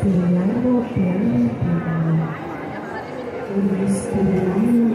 Plano, el destilado